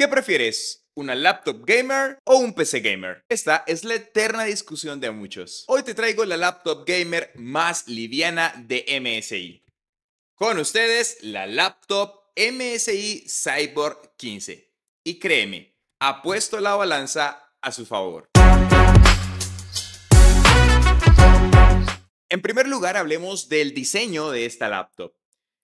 ¿Qué prefieres? ¿Una laptop gamer o un PC gamer? Esta es la eterna discusión de muchos. Hoy te traigo la laptop gamer más liviana de MSI. Con ustedes, la laptop MSI Cyborg 15. Y créeme, ha puesto la balanza a su favor. En primer lugar, hablemos del diseño de esta laptop.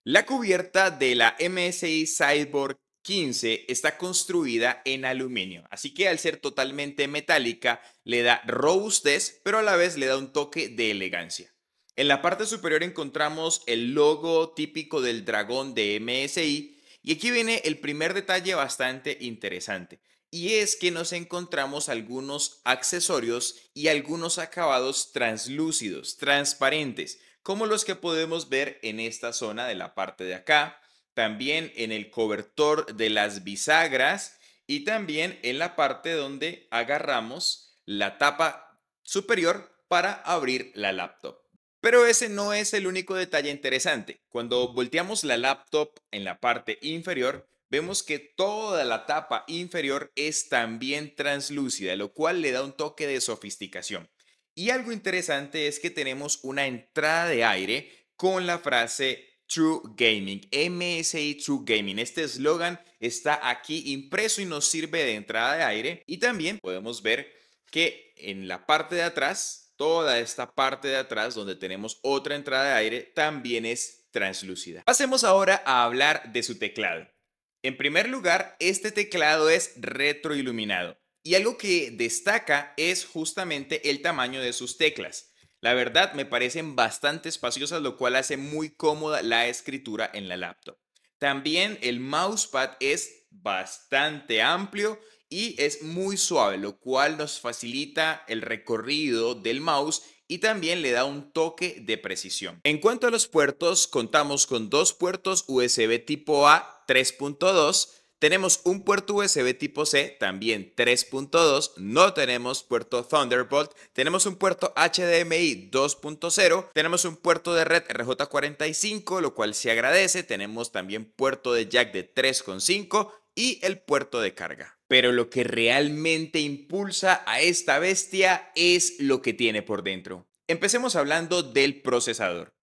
La cubierta de la MSI Cyborg 15 está construida en aluminio, así que al ser totalmente metálica le da robustez, pero a la vez le da un toque de elegancia. En la parte superior encontramos el logo típico del dragón de MSI y aquí viene el primer detalle bastante interesante y es que nos encontramos algunos accesorios y algunos acabados translúcidos, transparentes, como los que podemos ver en esta zona de la parte de acá, también en el cobertor de las bisagras y también en la parte donde agarramos la tapa superior para abrir la laptop. Pero ese no es el único detalle interesante. Cuando volteamos la laptop en la parte inferior, vemos que toda la tapa inferior es también translúcida, lo cual le da un toque de sofisticación. Y algo interesante es que tenemos una entrada de aire con la frase True Gaming, MSI True Gaming. Este eslogan está aquí impreso y nos sirve de entrada de aire. Y también podemos ver que en la parte de atrás, toda esta parte de atrás donde tenemos otra entrada de aire, también es translúcida. Pasemos ahora a hablar de su teclado. En primer lugar, este teclado es retroiluminado. Y algo que destaca es justamente el tamaño de sus teclas. La verdad me parecen bastante espaciosas, lo cual hace muy cómoda la escritura en la laptop. También el mousepad es bastante amplio y es muy suave, lo cual nos facilita el recorrido del mouse y también le da un toque de precisión. En cuanto a los puertos, contamos con dos puertos USB tipo A 3.2 tenemos un puerto USB tipo C, también 3.2. No tenemos puerto Thunderbolt. Tenemos un puerto HDMI 2.0. Tenemos un puerto de red RJ45, lo cual se agradece. Tenemos también puerto de jack de 3.5 y el puerto de carga. Pero lo que realmente impulsa a esta bestia es lo que tiene por dentro. Empecemos hablando del procesador.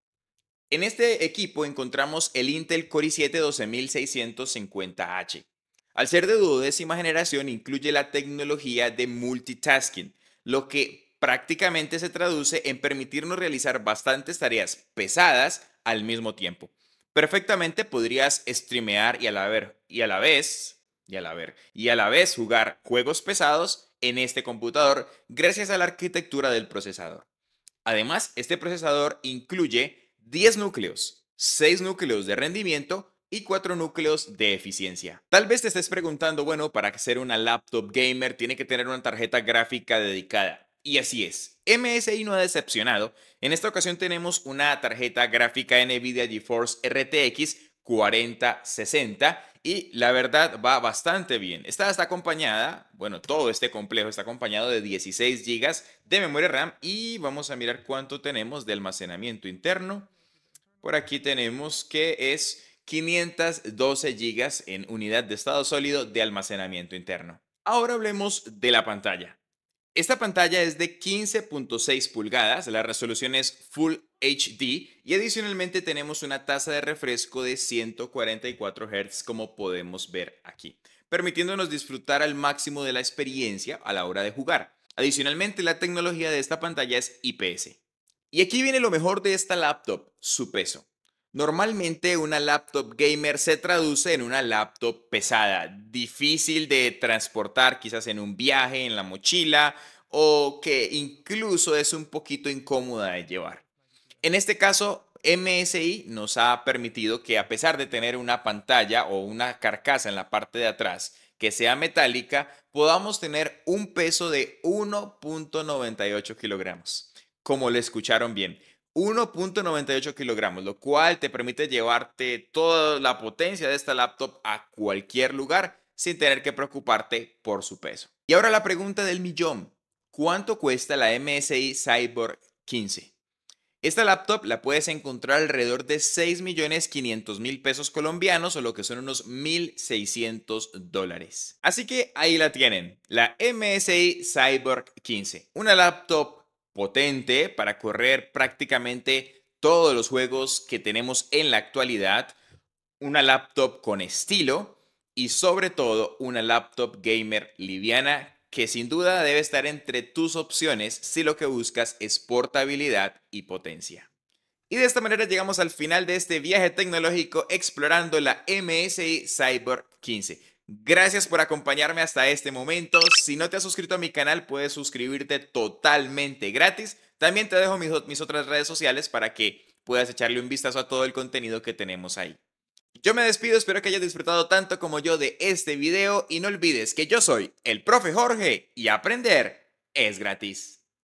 En este equipo encontramos el Intel Core i7 12650H. Al ser de duodécima generación incluye la tecnología de multitasking, lo que prácticamente se traduce en permitirnos realizar bastantes tareas pesadas al mismo tiempo. Perfectamente podrías streamear y a la, y a la vez y a la y a la vez jugar juegos pesados en este computador gracias a la arquitectura del procesador. Además, este procesador incluye 10 núcleos, 6 núcleos de rendimiento y 4 núcleos de eficiencia. Tal vez te estés preguntando, bueno, para ser una laptop gamer tiene que tener una tarjeta gráfica dedicada. Y así es. MSI no ha decepcionado. En esta ocasión tenemos una tarjeta gráfica NVIDIA GeForce RTX 4060 y la verdad va bastante bien. Esta está acompañada, bueno, todo este complejo está acompañado de 16 GB de memoria RAM y vamos a mirar cuánto tenemos de almacenamiento interno. Por aquí tenemos que es 512 GB en unidad de estado sólido de almacenamiento interno. Ahora hablemos de la pantalla. Esta pantalla es de 15.6 pulgadas, la resolución es Full HD y adicionalmente tenemos una tasa de refresco de 144 Hz como podemos ver aquí, permitiéndonos disfrutar al máximo de la experiencia a la hora de jugar. Adicionalmente la tecnología de esta pantalla es IPS. Y aquí viene lo mejor de esta laptop, su peso. Normalmente una laptop gamer se traduce en una laptop pesada, difícil de transportar quizás en un viaje, en la mochila o que incluso es un poquito incómoda de llevar. En este caso, MSI nos ha permitido que a pesar de tener una pantalla o una carcasa en la parte de atrás que sea metálica, podamos tener un peso de 1.98 kilogramos como le escucharon bien. 1.98 kilogramos, lo cual te permite llevarte toda la potencia de esta laptop a cualquier lugar sin tener que preocuparte por su peso. Y ahora la pregunta del millón. ¿Cuánto cuesta la MSI Cyborg 15? Esta laptop la puedes encontrar alrededor de 6.500.000 pesos colombianos o lo que son unos 1.600 dólares. Así que ahí la tienen, la MSI Cyborg 15, una laptop potente para correr prácticamente todos los juegos que tenemos en la actualidad, una laptop con estilo y sobre todo una laptop gamer liviana que sin duda debe estar entre tus opciones si lo que buscas es portabilidad y potencia. Y de esta manera llegamos al final de este viaje tecnológico explorando la MSI Cyber 15. Gracias por acompañarme hasta este momento. Si no te has suscrito a mi canal, puedes suscribirte totalmente gratis. También te dejo mis, otras redes sociales para que puedas echarle un vistazo a todo el contenido que tenemos ahí. Yo me despido, espero que hayas disfrutado tanto como yo de este video y no olvides que yo soy el profe Jorge y aprender es gratis.